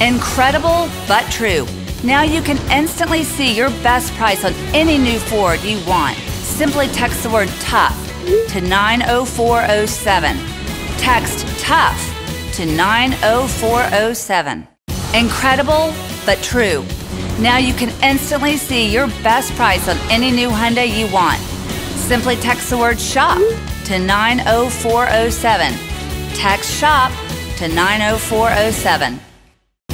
Incredible but true. Now you can instantly see your best price on any new Ford you want. Simply text the word tough to 90407. Text tough to 90407. Incredible but true. Now you can instantly see your best price on any new Hyundai you want. Simply text the word shop to 90407. Text shop to 90407.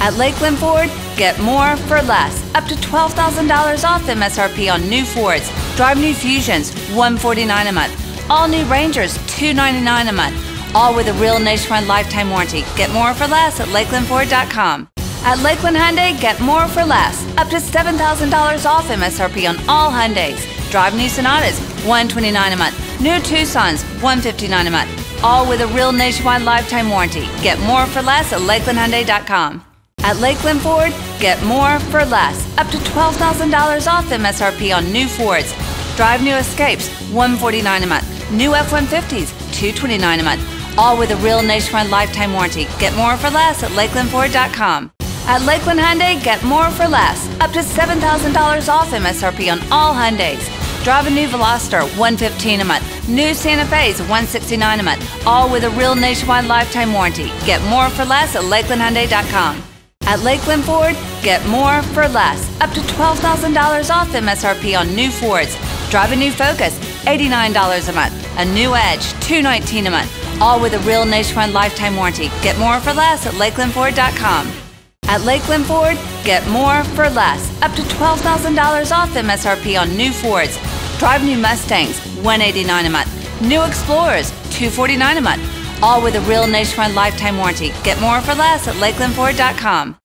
At Lakeland Ford, get more for less. Up to $12,000 off MSRP on new Fords. Drive new Fusions, 149 a month. All new Rangers, 299 a month. All with a real nationwide lifetime warranty. Get more for less at lakelandford.com. At Lakeland Hyundai, get more for less. Up to $7,000 off MSRP on all Hyundais. Drive new Sonatas, 129 a month. New Tucsons, 159 a month. All with a real nationwide lifetime warranty. Get more for less at lakelandhyundai.com. At Lakeland Ford, get more for less. Up to $12,000 off MSRP on new Fords. Drive new Escapes, 149 a month. New F-150s, 229 a month. All with a real nationwide lifetime warranty. Get more for less at lakelandford.com. At Lakeland Hyundai, get more for less. Up to $7,000 off MSRP on all Hyundais. Drive a new Veloster, 115 a month. New Santa Fe's, 169 a month. All with a real nationwide lifetime warranty. Get more for less at lakelandhyundai.com. At Lakeland Ford, get more for less. Up to $12,000 off MSRP on new Fords. Drive a new Focus, $89 a month. A new Edge, 219 a month. All with a real nationwide lifetime warranty. Get more for less at lakelandford.com. At Lakeland Ford, get more for less. Up to $12,000 off MSRP on new Fords. Drive new Mustangs, 189 a month. New Explorers, 249 a month all with a real nationwide lifetime warranty. Get more for less at lakelandford.com.